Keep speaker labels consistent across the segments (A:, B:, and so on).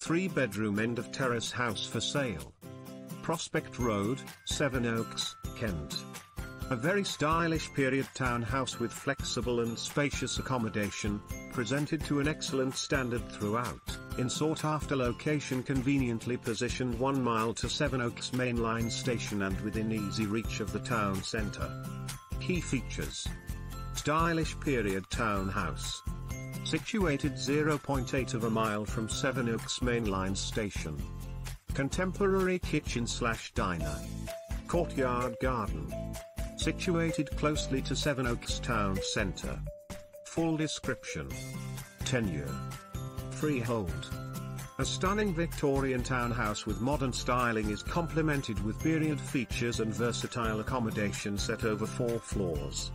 A: Three bedroom end of terrace house for sale. Prospect Road, Sevenoaks, Kent. A very stylish period townhouse with flexible and spacious accommodation, presented to an excellent standard throughout, in sought after location conveniently positioned 1 mile to Sevenoaks main line station and within easy reach of the town centre. Key features Stylish period townhouse. Situated 0.8 of a mile from Seven Sevenoaks mainline station. Contemporary kitchen slash diner. Courtyard garden. Situated closely to Sevenoaks town centre. Full description. Tenure. Freehold. A stunning Victorian townhouse with modern styling is complemented with period features and versatile accommodation set over four floors.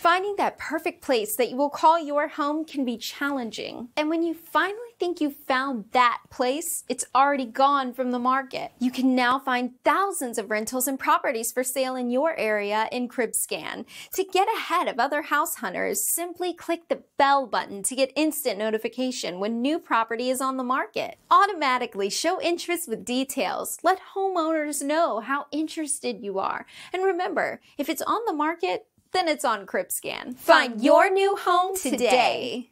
B: Finding that perfect place that you will call your home can be challenging. And when you finally think you've found that place, it's already gone from the market. You can now find thousands of rentals and properties for sale in your area in CribScan. To get ahead of other house hunters, simply click the bell button to get instant notification when new property is on the market. Automatically show interest with details. Let homeowners know how interested you are. And remember, if it's on the market, then it's on CribScan. Find your new home today.